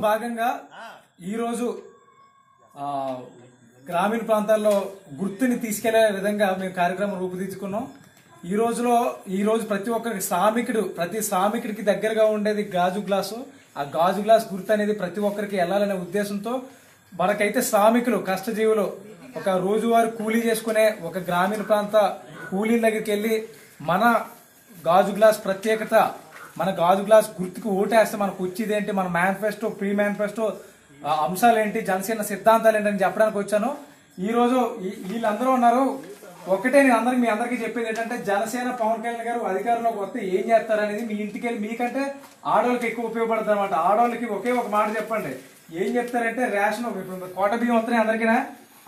భాగంగా ఈరోజు ఆ, గ్రామీణ ప్రాంతాల్లో గుర్తుని తీసుకెళ్ళే విధంగా మేము కార్యక్రమం రూపుదిద్దుకున్నాం. ఈ రోజులో ఈ రోజు ప్రతి ఒక్కరికి శ్రామికుడు ప్రతి శ్రామికుడికి దగ్గరగా ఉండేది గాజు గ్లాసు. ఆ గాజు గ్లాస్ గుర్తు అనేది ప్రతి ఒక్కరికి వెళ్ళాలనే ఉద్దేశంతో మనకైతే శ్రామికులు కష్టజీవులు ఒక రోజువారీ కూలీ చేసుకునే ఒక గ్రామీణ ప్రాంత కూలీల దగ్గరికి వెళ్ళి మన గాజు గ్లాస్ ప్రత్యేకత మన గాజు గ్లాస్ గుర్తుకు ఓటేస్తే మనకు వచ్చేది ఏంటి? మన మేనిఫెస్టో ప్రీ మేనిఫెస్టో అంశాలు ఏంటి జనసేన సిద్ధాంతాలు ఏంటి అని చెప్పడానికి వచ్చాను. ఈ రోజు వీళ్ళందరూ ఉన్నారు. ఒకటే నేను అందరికి మీ అందరికీ చెప్పేది ఏంటంటే జనసేన పవన్ కళ్యాణ్ గారు అధికారంలోకి వస్తే ఏం చేస్తారు అనేది మీ ఇంటికి వెళ్ళి మీకంటే ఆడవాళ్ళకి ఎక్కువ ఉపయోగపడుతుంది అనమాట ఆడవాళ్ళకి ఒకే ఒక మాట చెప్పండి. ఏం చెప్తారంటే రేషన్ ఇప్పుడు కోట బియ్యం వస్తున్నాయి అందరికీనా?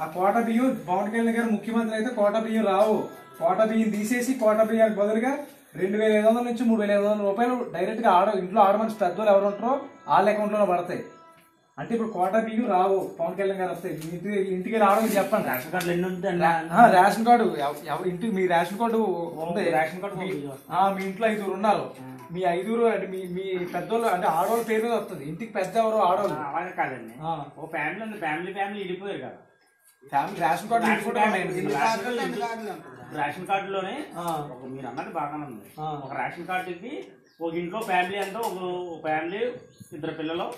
ఆ కోట బియ్యం పవన్ కళ్యాణ్ గారు ముఖ్యమంత్రి అయితే కోట బియ్యం రావు. కోట బియ్యం తీసేసి కోట బియ్యానికి బదులుగా రెండు వేల ఐదు వందల నుంచి మూడు వేల ఐదు వందల రూపాయలు డైరెక్ట్గా ఆడ ఇంట్లో ఆడమనిషి పెద్దోళ్ళు ఎవరు ఉంటారో వాళ్ళ అకౌంట్లో పడతాయి. అంటే ఇప్పుడు కోట బియ్యం రావు. పవన్ కళ్యాణ్ గారు వస్తాయి మీ ఇంటి ఇంటికి వెళ్ళి ఆడమని చెప్పండి. రేషన్ కార్డులు ఎన్ని ఉంటాయి రేషన్ కార్డు ఎవ- ఎవ- ఇంటికి మీ రేషన్ కార్డు ఉంది. రేషన్ కార్డు మీ- ఇంట్లో ఐదుగురు ఉన్నారు. మీ ఐదుగురు అంటే మీ మీ పెద్దోళ్ళు అంటే ఆడవాళ్ళ పేరు మీద వస్తుంది. ఇంటికి పెద్ద ఎవరు ఆడవాళ్ళు. అలాగే కాదండి. ఓ ఫ్యామిలీ ఉంది. ఫ్యామిలీ ఫ్యామిలీ ఇడిపోయారు కదా. ఫ్యామిలీ రేషన్ కార్డు రేషన్ కూడా కార్డులోనే. ఒక మీరు అన్నది బాగానే ఉంది. ఒక రేషన్ కార్డుకి ఒక ఇంట్లో ఫ్యామిలీ అంటే ఒక ఫ్యామిలీ ఇద్దరు పిల్లలు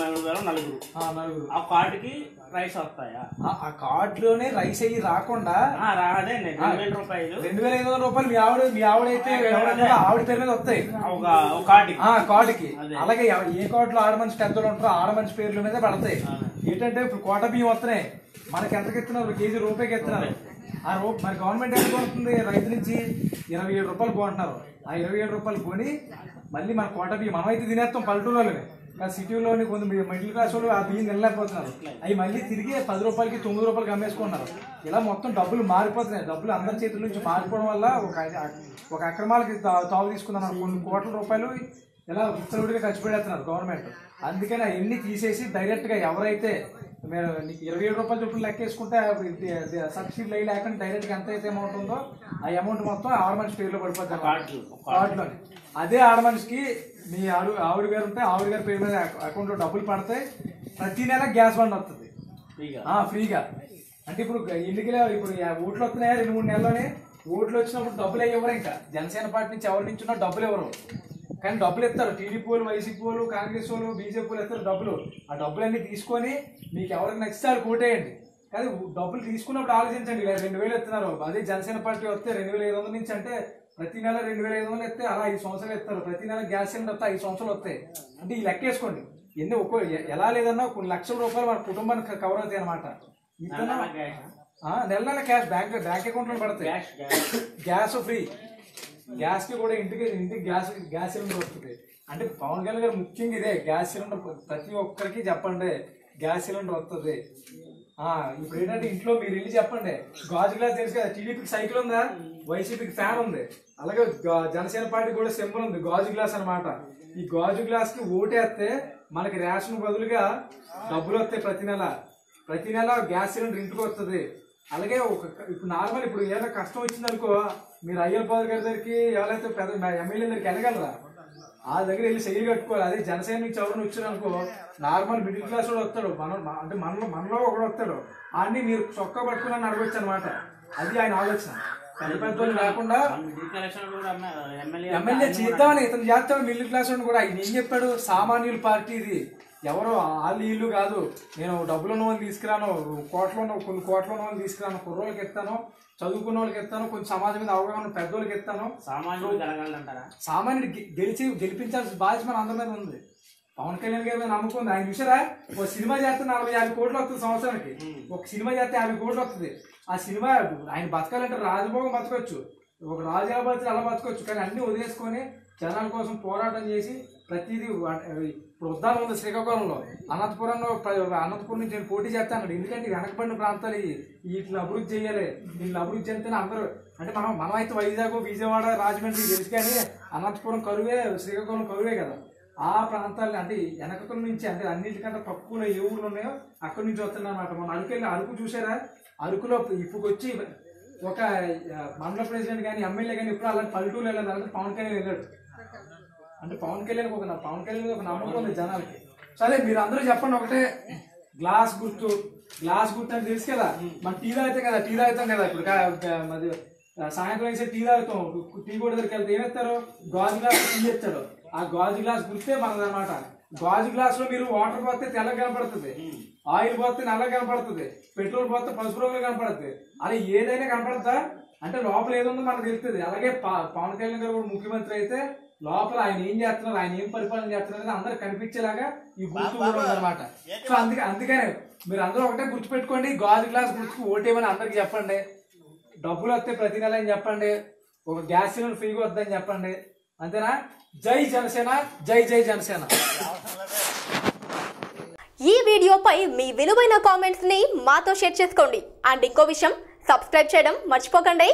నలుగురు నలుగురు. ఆ, కార్డుకి రైస్ వస్తాయా? ఆ- కార్డులోనే రైస్ అయ్యి రాకుండా ఆ, రాదండి రెండు వేల రూపాయలు. రెండు వేల ఐదు వందల రూపాయలు మీ ఆవిడ మీ ఆవిడైతే ఆవిడ పేరు మీద వస్తాయి. కార్డుకి. అలాగే ఏ కార్డులో ఆడ మనిషి పెద్దలు ఉంటారో ఆడ మనిషి పేర్ల మీద పడతాయి. ఏంటంటే ఇప్పుడు కోట బియ్యం వస్తున్నాయి. మనకి ఎంతకి ఎత్తున్నారు కేజీ రూపాయికి ఇస్తున్నారు. ఆ రూ మన గవర్నమెంట్ ఎంత కొంటుంది? రైతు నుంచి ఇరవై ఏడు రూపాయలు కొంటున్నారు. ఆ ఇరవై ఏడు రూపాయలు కొని మళ్ళీ మన కోట బియ్యం మనమైతే తినేస్తాం పల్లెటూరు కానీ సిటీలోని కొంత మిడిల్ క్లాస్ వాళ్ళు ఆ బియ్యం తినలేకపోతున్నారు. అవి మళ్ళీ తిరిగి పది రూపాయలకి తొమ్మిది రూపాయలకి అమ్మేసుకున్నారు ఇలా మొత్తం డబ్బులు మారిపోతున్నాయి. డబ్బులు అందరి చేతుల నుంచి మారిపోవడం వల్ల ఒక ఒక అక్రమాలకి తా- తావు తీసుకున్నారు కొన్ని కోట్ల రూపాయలు ఇలా విచ్చలవిడిగా ఖర్చు పెడేస్తున్నారు గవర్నమెంట్ అందుకని అవన్నీ తీసేసి డైరెక్ట్గా ఎవరైతే మీరు నీకు ఇరవై ఏడు రూపాయల చొప్పున లెక్కేసుకుంటే సబ్సిడీ అయి లేకుండా డైరెక్ట్గా ఎంత అయితే అమౌంట్ ఉందో ఆ అమౌంట్ మొత్తం ఆడ మనిషి పేరులో పడిపోతుంది కార్డు. కార్డులోని. అదే ఆడ మనిషికి మీ ఆడు ఆవిడ గారు ఉంటే ఆవిడ గారి పేరు మీద అకౌంట్లో డబ్బులు పడతాయి ప్రతి నెల గ్యాస్ బండ్ వస్తుంది ఫ్రీగా? అంటే ఇప్పుడు ఎన్నికలే ఇప్పుడు ఓట్లు వస్తున్నాయా రెండు మూడు నెలల్లోనే? ఓట్లు వచ్చినప్పుడు డబ్బులు అయ్యి ఎవరు ఇంకా. జనసేన పార్టీ నుంచి ఎవరి నుంచి ఉన్నా డబ్బులు ఎవరు కానీ డబ్బులు ఇస్తారు. టీడీపీ వాళ్ళు వైసీపీ వాళ్ళు కాంగ్రెస్ వాళ్ళు బీజేపీ వాళ్ళు ఇస్తారు డబ్బులు. ఆ డబ్బులన్నీ తీసుకొని మీకు ఎవరికి నచ్చితే కోటేయండి. కానీ డబ్బులు తీసుకున్నప్పుడు ఆలోచించండి. ఇలా రెండు వేలు ఇస్తున్నారు. అదే జనసేన పార్టీ వస్తే రెండు వేల ఐదు వందల నుంచి అంటే ప్రతి నెల రెండు వేల ఐదు వందలు ఇస్తే అలా ఐదు సంవత్సరాలు ఇస్తారు. ప్రతి నెల గ్యాస్ సిలిండర్ వస్తే ఐదు సంవత్సరాలు వస్తాయి. అంటే ఈ లెక్క వేసుకోండి ఎన్ని ఒక్కో ఎలా లేదన్నా కొన్ని లక్షల రూపాయలు మన కుటుంబానికి కవర్ అవుతాయి అనమాట నెల నెల క్యాష్ బ్యాంక్ బ్యాంక్ అకౌంట్లో పడతాయి గ్యాస్ ఫ్రీ. గ్యాస్కి కూడా ఇంటికి ఇంటికి గ్యాస్ గ్యాస్ సిలిండర్ వస్తుంది. అంటే పవన్ కళ్యాణ్ గారు ముఖ్యంగా ఇదే గ్యాస్ సిలిండర్ ప్రతి ఒక్కరికి చెప్పండి గ్యాస్ సిలిండర్ వస్తుంది. ఇప్పుడు ఏంటంటే ఇంట్లో మీరు వెళ్ళి చెప్పండి. గాజు గ్లాస్ తెలుసు కదా టీడీపీకి సైకిల్ ఉందా? వైసీపీకి ఫ్యాన్ ఉంది. అలాగే జనసేన పార్టీ కూడా సింబల్ ఉంది గాజు గ్లాస్ అన్నమాట. ఈ గాజు గ్లాస్కి ఓటేస్తే మనకి రేషన్ బదులుగా డబ్బులు వస్తాయి ప్రతి నెల. ప్రతి నెల గ్యాస్ సిలిండర్ ఇంటికి వస్తుంది. అలాగే ఒక ఇప్పుడు నార్మల్ ఇప్పుడు ఏదైనా కష్టం వచ్చింది అనుకో మీరు అయ్యప్ప గారి దగ్గరికి ఎవరైతే పెద్ద ఎమ్మెల్యే దగ్గరికి వెళ్ళగలరా? ఆ దగ్గర వెళ్ళి సెయ్యి కట్టుకోవాలి. అదే జనసేన నుంచి ఎవరైనా వచ్చారనుకో నార్మల్ మిడిల్ క్లాస్ కూడా వస్తాడు. మన అంటే మనలో మనలో ఒకడు వస్తాడు. అన్ని మీరు చొక్కా పట్టుకుని అడగొచ్చు అనమాట అది ఆయన ఆలోచన. పెద్ద పెద్ద లేకుండా ఎమ్మెల్యే చేద్దామని ఇతను చేస్తాడు. మిడిల్ క్లాస్ కూడా. ఆయన ఏం చెప్పాడు? సామాన్యుల పార్టీ ఇది. ఎవరో వాళ్ళు ఇల్లు కాదు. నేను డబ్బులు ఉన్న వాళ్ళని తీసుకురాను కోట్లు ఉన్న కొన్ని కోట్ల ఉన్న వాళ్ళని తీసుకురాను కుర్రోళ్ళకి ఇస్తాను చదువుకున్న వాళ్ళకి ఇస్తాను కొంచెం సమాజం మీద అవగాహన పెద్దోళ్ళకి కలగాలంటారా సామాన్యుడు గెలిచి గెలిపించాల్సిన బాధ్యత మన అందరి మీద ఉంది. పవన్ కళ్యాణ్ గారి మీద నమ్మకం ఉంది. ఆయన చూసారా ఓ సినిమా చేస్తే నలభై యాభై కోట్లు వస్తుంది సంవత్సరానికి. ఒక సినిమా చేస్తే యాభై కోట్లు వస్తుంది. ఆ సినిమా ఆయన బతకాలంటే రాజభోగం బతకొచ్చు ఒక రాజు ఎలా అలా బతకొచ్చు కానీ అన్ని వదిలేసుకొని జనాల కోసం పోరాటం చేసి ప్రతిదీ ఇప్పుడు ఉద్దానం ఉంది శ్రీకాకుళంలో. అనంతపురంలో అనంతపురం నుంచి నేను పోటీ చేస్తాను ఎందుకంటే వెనకబడిన ప్రాంతాలు వీటిని అభివృద్ధి చేయాలి. వీళ్ళని అభివృద్ధి చెందితేనే అందరూ అంటే మనం మనం అయితే వైజాగ్ విజయవాడ రాజమండ్రి తెలుసు కానీ అనంతపురం కరువే శ్రీకాకుళం కరువే కదా. ఆ ప్రాంతాల్లో అంటే వెనకకుల నుంచి అంటే అన్నిటికంటే తక్కువ ఏ ఊర్లు ఉన్నాయో అక్కడి నుంచి వస్తున్నాయి అనమాట మనం అరకెళ్ళి అరకు చూసారా అరకులో ఇప్పుడు వచ్చి ఒక మండల ప్రెసిడెంట్ కానీ ఎమ్మెల్యే కానీ ఇప్పుడు అలాంటి పల్లెటూరు వెళ్ళాలి. అలాంటి పవన్ కళ్యాణ్ వెళ్ళాడు. అంటే పవన్ కళ్యాణ్ ఒక పవన్ కళ్యాణ్ ఒక నమ్మకం ఉంది జనాలకి. సరే మీరు అందరూ చెప్పండి ఒకటే. గ్లాస్ గుర్తు గ్లాస్ గుర్తు అని తెలుసు కదా? మన టీ తాగుతాం కదా టీ తాగుతాం కదా ఇప్పుడు. మరి సాయంత్రం వేసే టీ తాగుతాం. టీ కూడా దగ్గరికి వెళ్తే ఏమెత్తారు గాజు గ్లాస్ టీ ఇస్తారు ఆ గాజు గ్లాస్ గుర్తే మనదన్నమాట. గాజు గ్లాస్లో మీరు వాటర్ పోతే తెల్ల కనపడుతుంది. ఆయిల్ పోతే నల్ల కనపడుతుంది. పెట్రోల్ పోతే పసుపు రంగులో కనపడుతుంది. అలా ఏదైనా కనపడతా అంటే లోపల ఏదుందో మనకు తెలుస్తుంది. అలాగే పవన్ కళ్యాణ్ గారు కూడా ముఖ్యమంత్రి అయితే లోపల ఆయన ఏం చేస్తున్నారు ఆయన ఏం పరిపాలన చేస్తున్నారు అనేది అందరికి కనిపించేలాగా ఈ గుర్తు ఉందన్నమాట. సో అందుకే అందుకనే మీరు అందరూ ఒకటే గుర్తుపెట్టుకోండి గాజు గ్లాస్ గుర్తుకు ఓటేమని అందరికి చెప్పండి. డబ్బులు వస్తే ప్రతి నెల అని చెప్పండి. ఒక గ్యాస్ సిలిండర్ ఫ్రీగా వద్దని చెప్పండి. అంతేనా? జై జనసేన జై జై జనసేన. ఈ వీడియోపై మీ విలువైన కామెంట్స్ని మాతో షేర్ చేసుకోండి. అండ్ ఇంకో విషయం సబ్స్క్రైబ్ చేయడం మర్చిపోకండి.